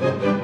Música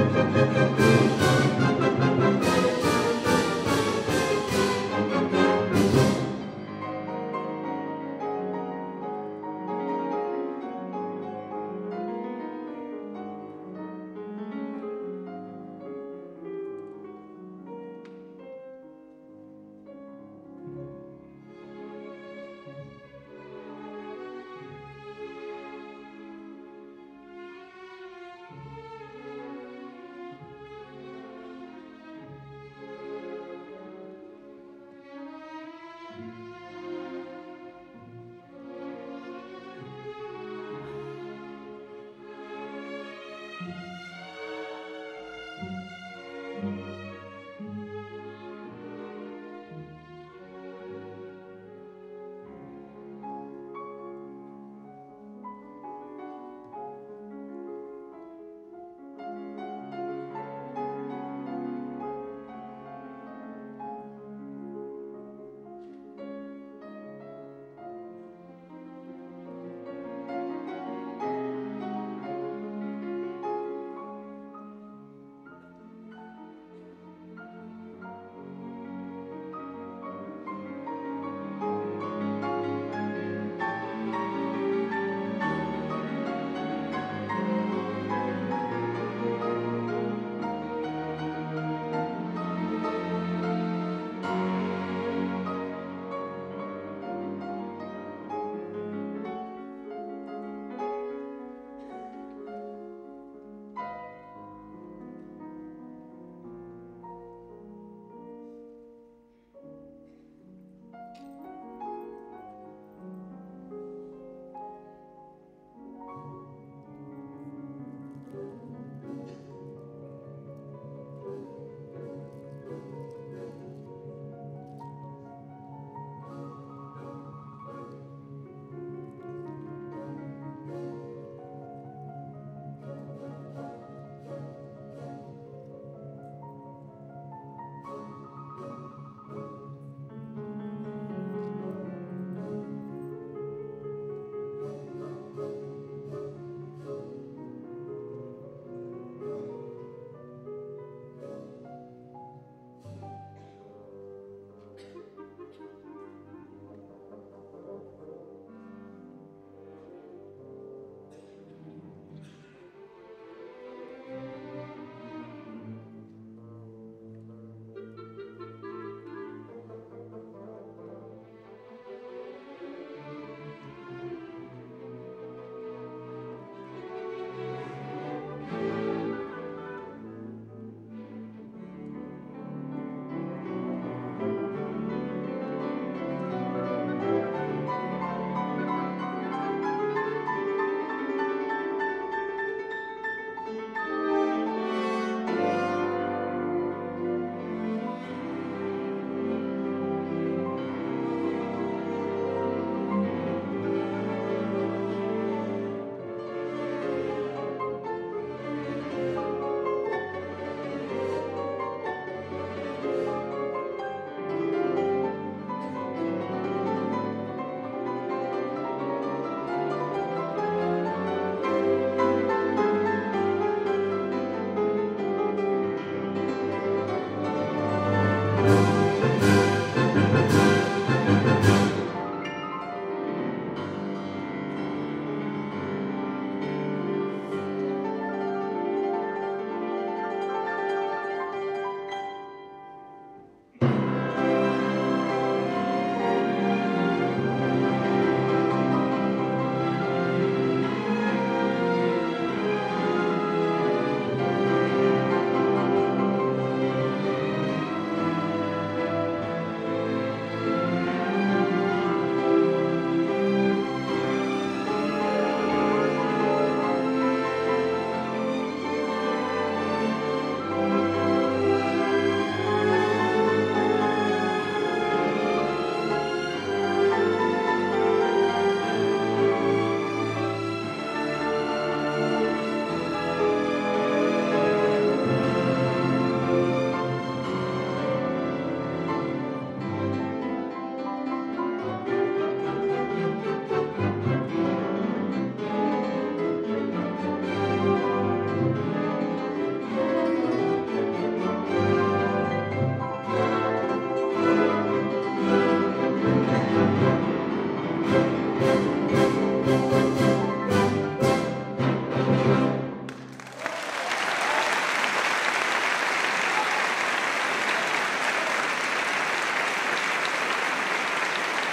Música